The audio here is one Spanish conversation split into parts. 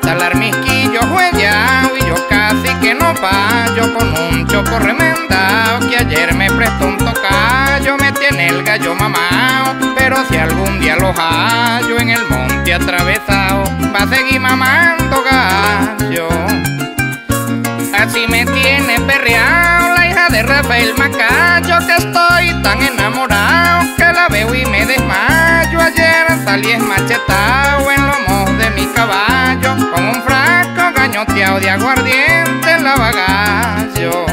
talar mis quillos y yo casi que no fallo con un choco remendado que ayer me prestó un tocayo, me tiene el gallo mamao, pero si algún día lo hallo en el monte atravesado, va a seguir mamando gallo. Así me tiene perreado la hija de Rafael Macayo, que estoy tan enamorado que la veo y me desmayo. Ayer salí esmachetado en con un frasco gañoteado de aguardiente en la bagallo.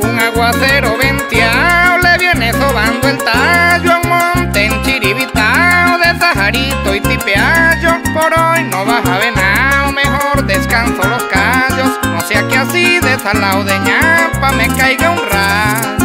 Un aguacero venteado le viene sobando el tallo a un monte en chiribitao de sajarito y tipeallo. Por hoy no vas a venao, mejor descanso los callos. No sea que así de salao de ñapa me caiga un rayo.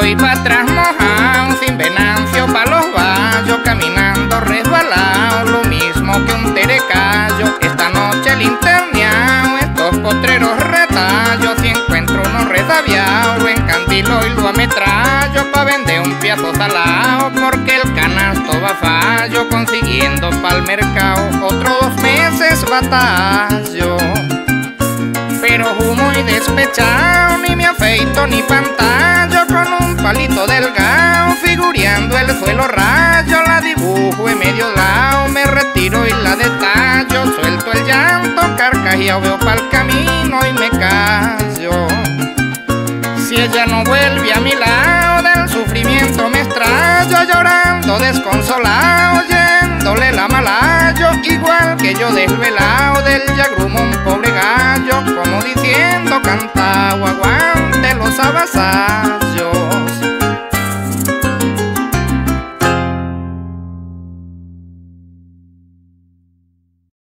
Voy pa' atrás mojado, sin venancio pa' los vallos, caminando resbalado, lo mismo que un terecayo. Esta noche linterneado, estos potreros retallos, si encuentro uno resabiado, lo encandilo y lo ametrallo pa' vender un piazo salado, porque el canasto va fallo, consiguiendo pa'l mercado otros dos meses batallo pero humo y despechado, ni me afeito ni un palito delgado, figureando el suelo rayo, la dibujo en medio lado, me retiro y la detallo, suelto el llanto, carcajeado, veo pa'l camino y me callo. Si ella no vuelve a mi lado, del sufrimiento me extraño, llorando desconsolado, yéndole la malayo, igual que yo desvelado del